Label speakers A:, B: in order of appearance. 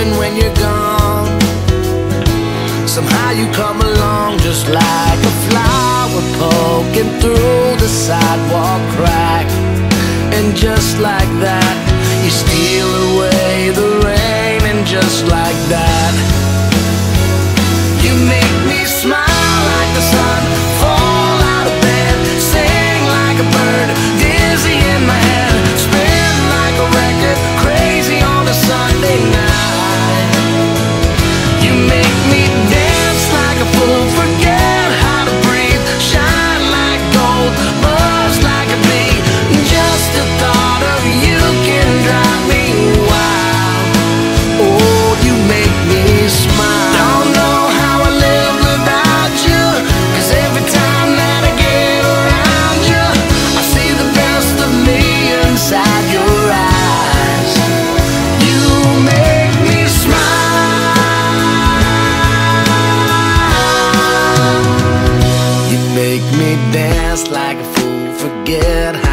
A: even when you're gone. Somehow you come along just like a flower poking through the sidewalk crack. And just like that, you steal away the rain, and just like that, you make me smile. make me dance like a fool, forget how.